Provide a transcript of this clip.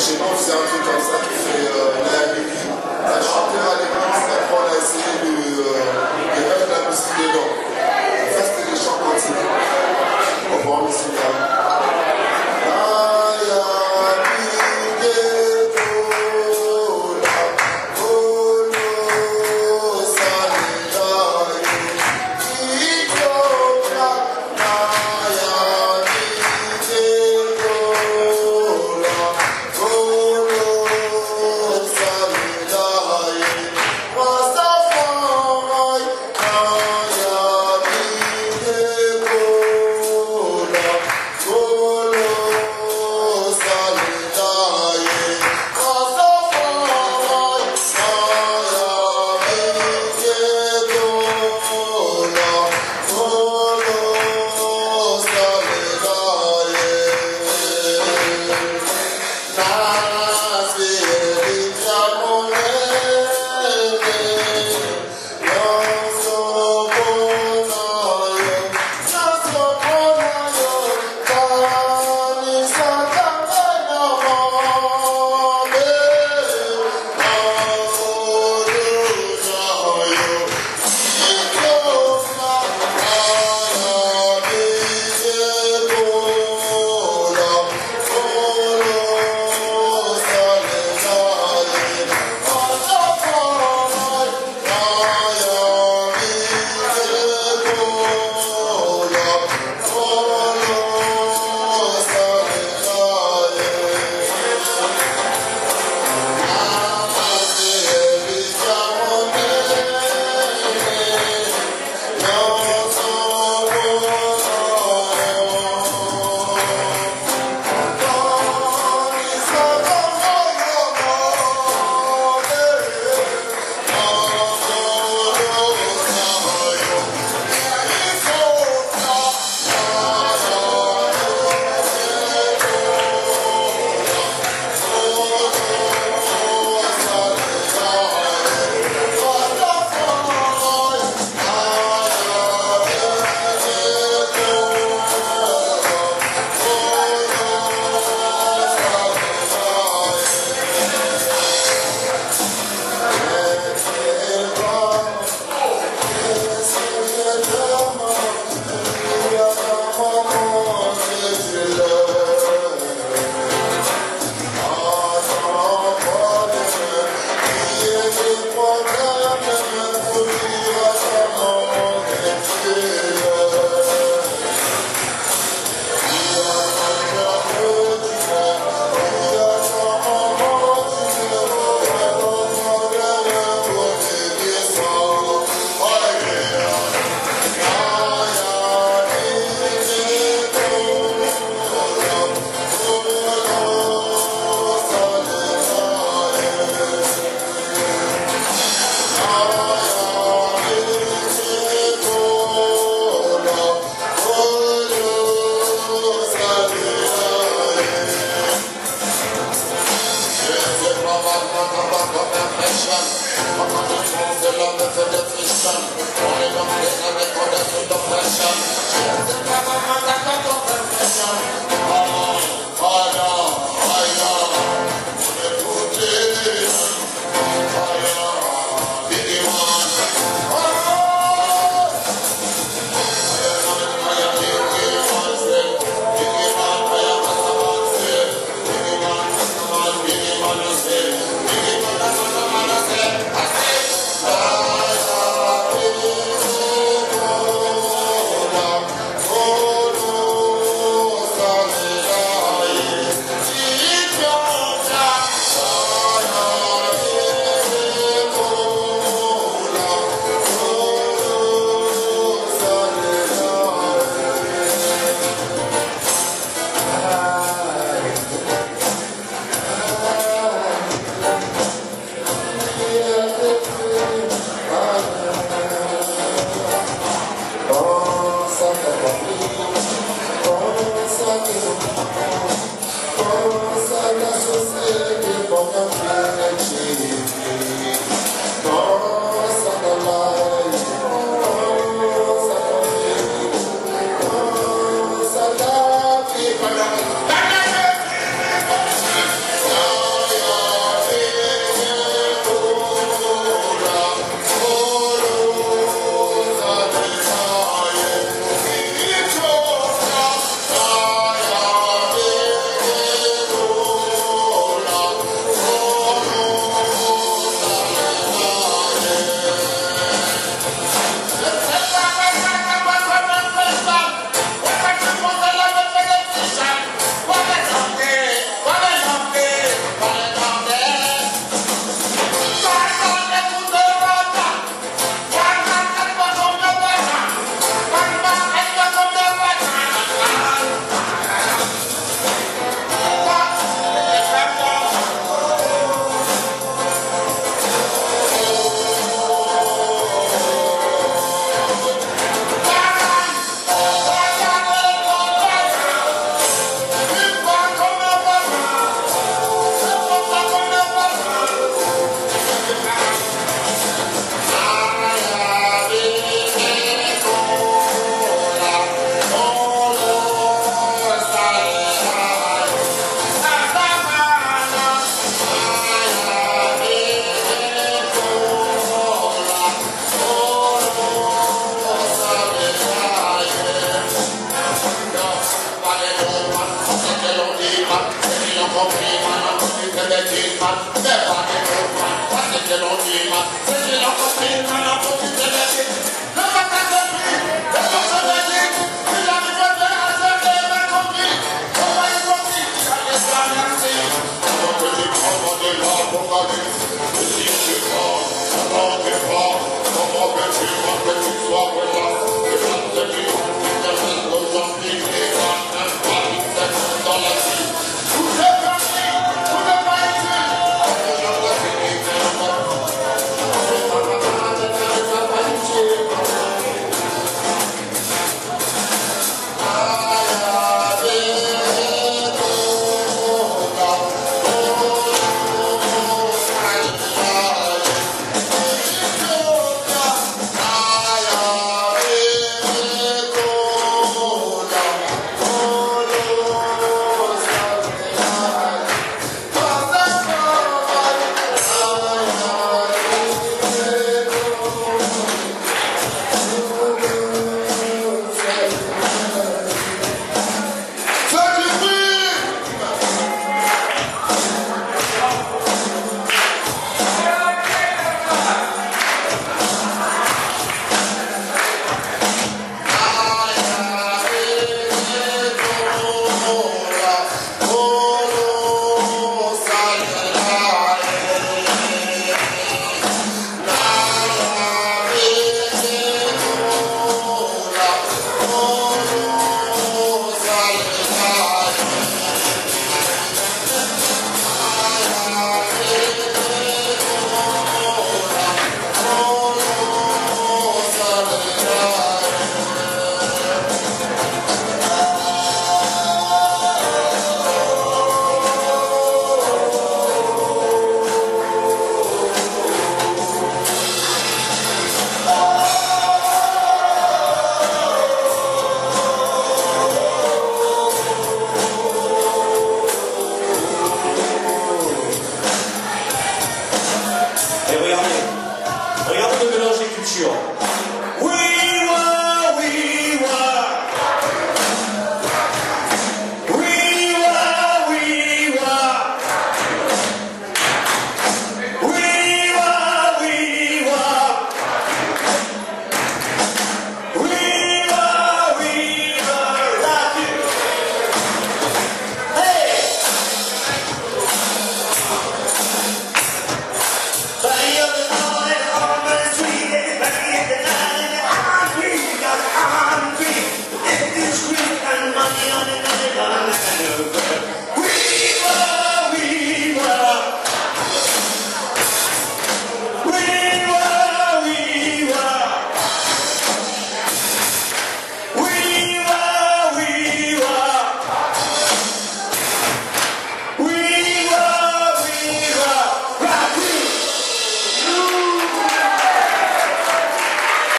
Chez nous, c'est un copo